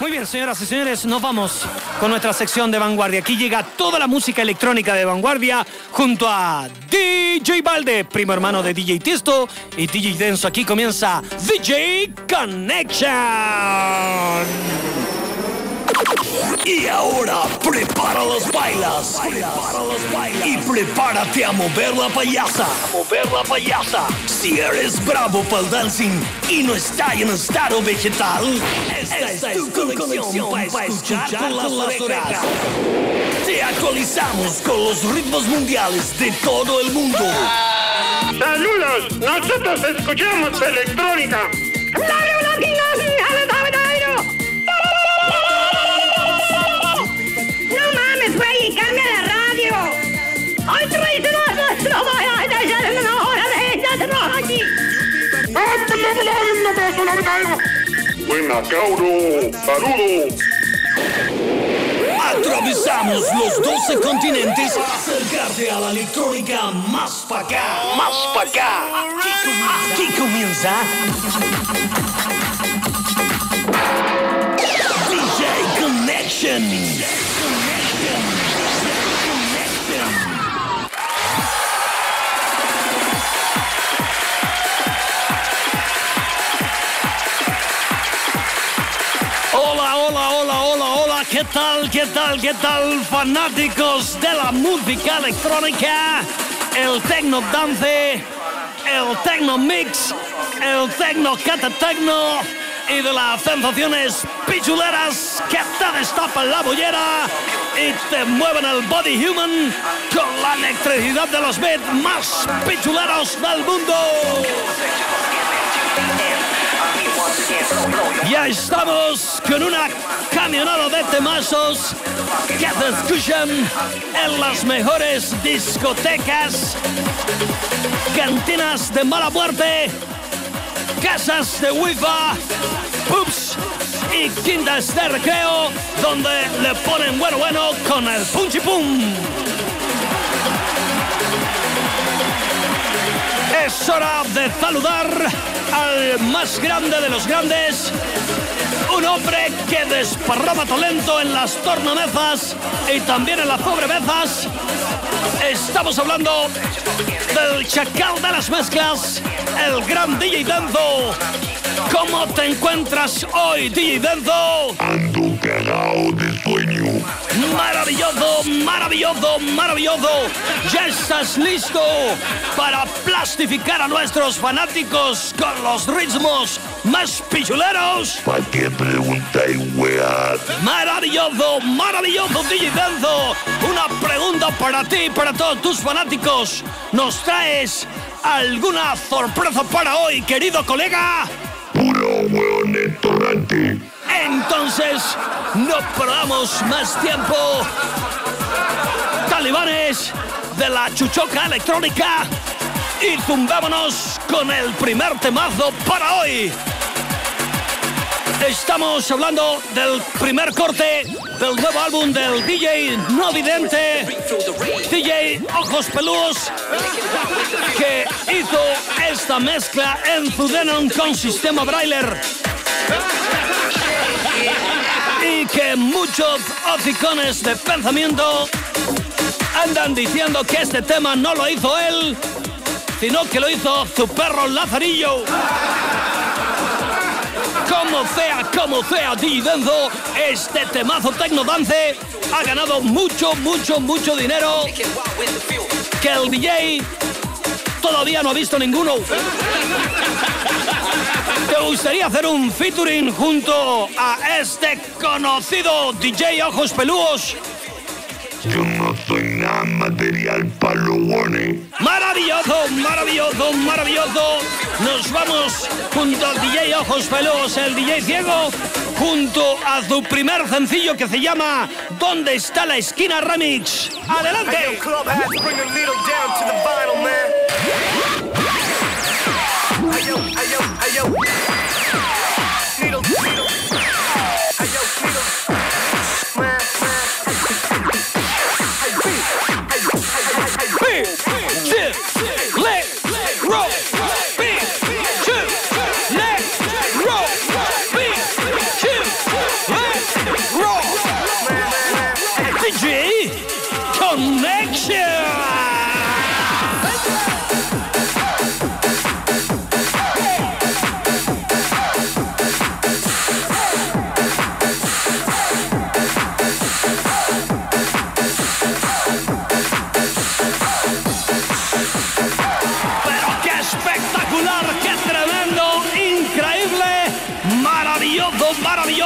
Muy bien, señoras y señores, nos vamos con nuestra sección de vanguardia. Aquí llega toda la música electrónica de vanguardia junto a DJ Balde, primo hermano de DJ Tiesto y DJ Denso. Aquí comienza DJ Connection. Y ahora prepara las bailas. Y prepárate a mover la payasa. A mover la payasa. Si eres bravo para el dancing y no estás en estado vegetal, esta, es tu conexión para escuchar con las orejas. Te actualizamos con los ritmos mundiales de todo el mundo. Saludos, nosotros escuchamos electrónica. No Buena, Cauro. Saludos. Atravesamos los 12 continentes para acercarte a la electrónica más pa' acá, más pa' acá. Aquí comienza. DJ Connection. Hola, hola, hola, hola, hola, ¿qué tal, qué tal, qué tal, fanáticos de la música electrónica? El Tecno Dance, el Tecno Mix, el Tecno Cata Tecno y de las sensaciones pichuleras que te destapan la bollera y te mueven el body human con la electricidad de los beats más pichuleros del mundo. Ya estamos con una camionada de temazos que se escuchan en las mejores discotecas, cantinas de mala muerte, casas de wifi, pubs y quintas de recreo donde le ponen bueno bueno con el punchi Es hora de saludar al más grande de los grandes, un hombre que desparrama talento en las tornamezas y también en las sobremesas. Estamos hablando del chacal de las mezclas, el gran DJ Denzo. ¿Cómo te encuentras hoy, DJ Denzo? Ando. Maravilloso, maravilloso, maravilloso. Ya estás listo para plastificar a nuestros fanáticos con los ritmos más pichuleros. ¿Pa' qué preguntáis, weá? Maravilloso, maravilloso, Denzo. Una pregunta para ti y para todos tus fanáticos. ¿Nos traes alguna sorpresa para hoy, querido colega? Puro weón torrante. Entonces, no perdamos más tiempo. Talibanes de la chuchoca electrónica y zumbámonos con el primer temazo para hoy. Estamos hablando del primer corte del nuevo álbum del DJ no vidente, DJ Ojos Pelúos, que hizo esta mezcla en su Denon con sistema Brailer muchos hocicones de pensamiento andan diciendo que este tema no lo hizo él, sino que lo hizo su perro Lazarillo. Como sea, como sea, DJ Denzo, este temazo Tecnodance ha ganado mucho, mucho, mucho dinero que el DJ todavía no ha visto ninguno. ¿Te gustaría hacer un featuring junto a este conocido DJ Ojos Pelúos? Yo no soy nada material para los guanes. Maravilloso, maravilloso, maravilloso. Nos vamos junto al DJ Ojos Pelúos, el DJ Ciego, junto a su primer sencillo que se llama ¿Dónde está la esquina remix? ¡Adelante! Big,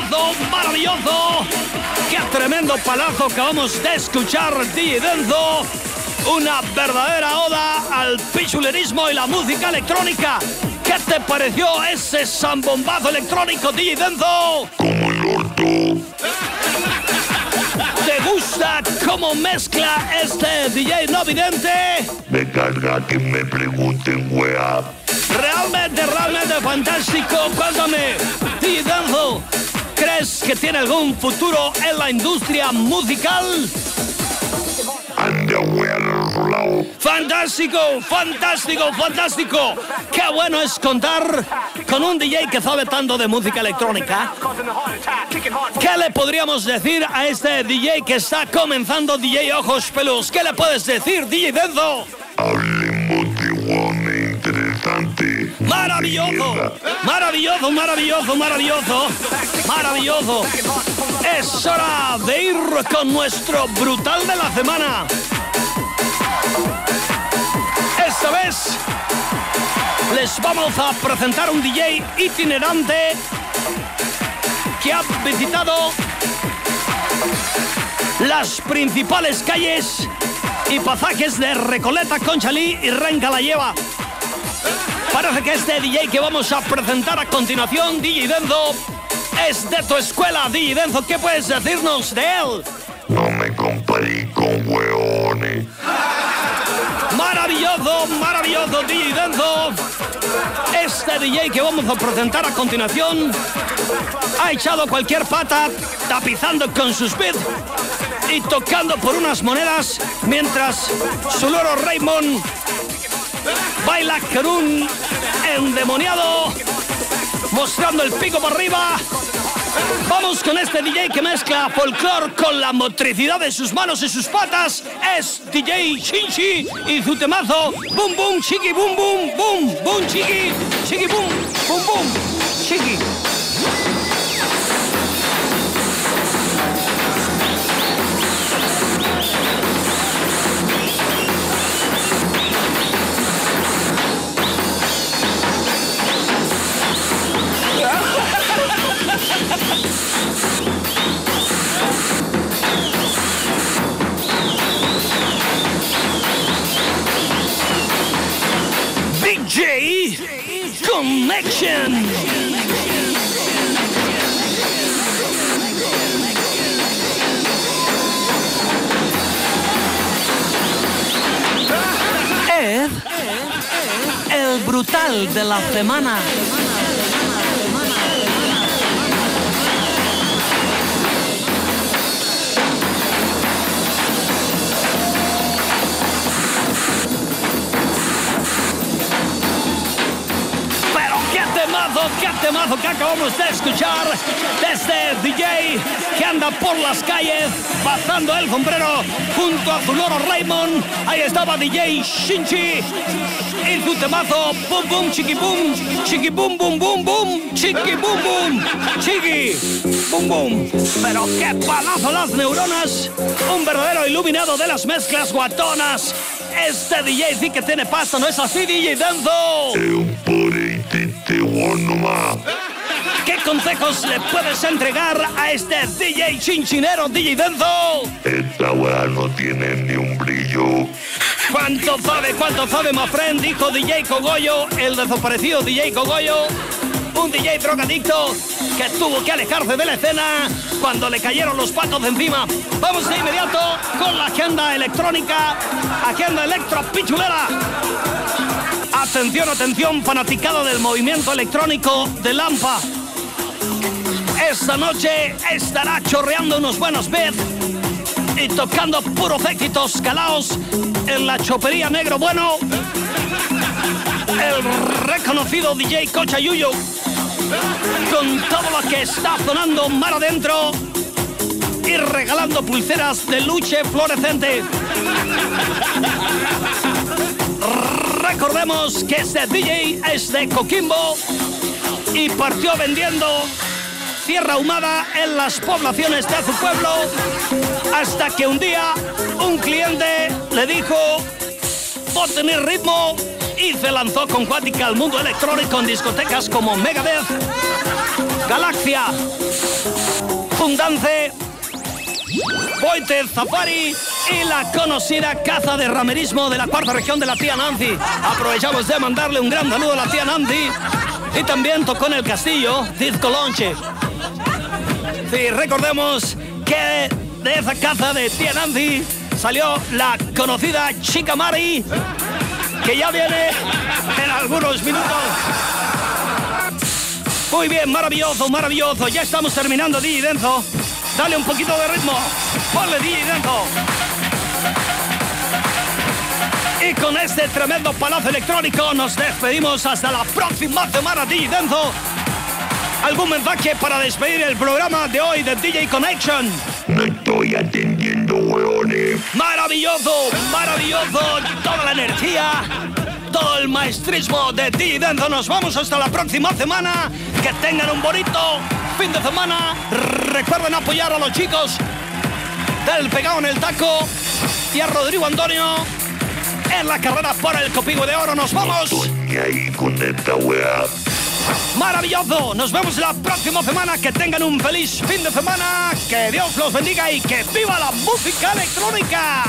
maravilloso, maravilloso. Qué tremendo palazo que vamos de escuchar, DJ Denzo. Una verdadera oda al pichulerismo y la música electrónica. ¿Qué te pareció ese zambombazo electrónico, DJ Denzo? Como el orto. ¿Te gusta cómo mezcla este DJ no vidente? Me carga que me pregunten, wea. Realmente, realmente fantástico. Cuéntame, ¿crees que tiene algún futuro en la industria musical? Fantástico, fantástico, fantástico. Qué bueno es contar con un DJ que sabe tanto de música electrónica. ¿Qué le podríamos decir a este DJ que está comenzando DJ Ojos Pelus? ¿Qué le puedes decir, DJ Denzo? Maravilloso, maravilloso, maravilloso, maravilloso, maravilloso. Es hora de ir con nuestro brutal de la semana. Esta vez les vamos a presentar un DJ itinerante que ha visitado las principales calles y pasajes de Recoleta, Conchalí y Renca la Lleva. Parece que este DJ que vamos a presentar a continuación, DJ Denzo, es de tu escuela, DJ Denzo. ¿Qué puedes decirnos de él? No me comparé con weones. Maravilloso, maravilloso, DJ Denzo. Este DJ que vamos a presentar a continuación ha echado cualquier pata tapizando con sus beats y tocando por unas monedas mientras su loro Raymond baila con un endemoniado mostrando el pico por arriba. Vamos con este DJ que mezcla folclore con la motricidad de sus manos y sus patas. Es DJ Chinchi y su temazo Boom Boom Chiqui Boom Boom Boom Boom Chiqui Chiqui Boom Boom Boom Chiqui. De la semana. Temazo, qué temazo que acabamos de escuchar desde DJ que anda por las calles pasando el sombrero junto a su loro Raymond. Ahí estaba DJ Shinchi y su temazo Boom Boom Chiqui Boom Chiqui Boom Boom Boom Boom Chiqui Boom Boom Chiqui Boom Boom. Pero qué palazo las neuronas, un verdadero iluminado de las mezclas guatonas. Este DJ sí que tiene pasta, ¿no es así, DJ poreitete nomás. ¿Qué consejos le puedes entregar a este DJ chinchinero, DJ Denzo? Esta wea no tiene ni un brillo. ¿Cuánto sabe, cuánto sabe, my friend? Dijo DJ Cogollo, el desaparecido DJ Cogollo. Un DJ drogadicto que tuvo que alejarse de la escena cuando le cayeron los patos de encima. Vamos de inmediato con la agenda electrónica, agenda electro pichulera. Atención, atención, fanaticada del movimiento electrónico de Lampa. Esta noche estará chorreando unos buenos beats y tocando puros éxitos calaos en la chopería negro bueno. El reconocido DJ Cocha Yuyo con todo lo que está sonando mar adentro y regalando pulseras de luche fluorescente. Recordemos que este DJ es de Coquimbo y partió vendiendo tierra ahumada en las poblaciones de su pueblo hasta que un día un cliente le dijo por tener ritmo y se lanzó con Cuática al mundo electrónico en discotecas como Megadeth, Galaxia, Dance, Boite Zafari y la conocida caza de ramerismo de la cuarta región de la tía Nancy. Aprovechamos de mandarle un gran saludo a la tía Nancy. Y también tocó en el castillo Disco Lonche. Sí, recordemos que de esa caza de tía Nancy salió la conocida Chica Mari, que ya viene en algunos minutos. Muy bien, maravilloso, maravilloso. Ya estamos terminando, DJ Denzo. Dale un poquito de ritmo. Ponle DJ Denzo. Y con este tremendo palazo electrónico nos despedimos hasta la próxima semana, DJ Denzo. ¿Algún mensaje para despedir el programa de hoy de DJ Connection? No estoy atendiendo, weones. Maravilloso, maravilloso. Toda la energía, todo el maestrismo de DJ Denzo. Nos vamos hasta la próxima semana. Que tengan un bonito fin de semana. Recuerden apoyar a los chicos del Pegado en el Taco y a Rodrigo Antonio en la carrera por el Copigüe de Oro. Nos vamos. Estoy ni ahí con esta weá. Maravilloso. Nos vemos la próxima semana. Que tengan un feliz fin de semana. Que Dios los bendiga y que viva la música electrónica.